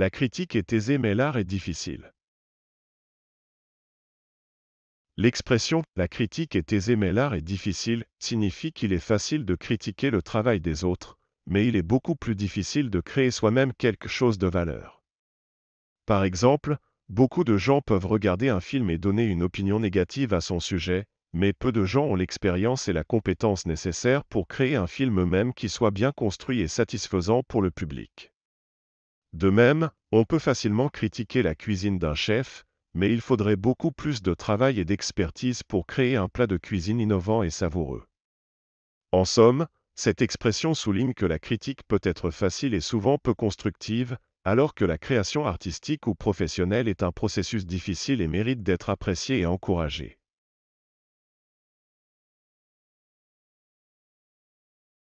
La critique est aisée mais l'art est difficile. L'expression « la critique est aisée mais l'art est difficile » signifie qu'il est facile de critiquer le travail des autres, mais il est beaucoup plus difficile de créer soi-même quelque chose de valeur. Par exemple, beaucoup de gens peuvent regarder un film et donner une opinion négative à son sujet, mais peu de gens ont l'expérience et la compétence nécessaire pour créer un film eux-mêmes qui soit bien construit et satisfaisant pour le public. De même, on peut facilement critiquer la cuisine d'un chef, mais il faudrait beaucoup plus de travail et d'expertise pour créer un plat de cuisine innovant et savoureux. En somme, cette expression souligne que la critique peut être facile et souvent peu constructive, alors que la création artistique ou professionnelle est un processus difficile et mérite d'être apprécié et encouragé.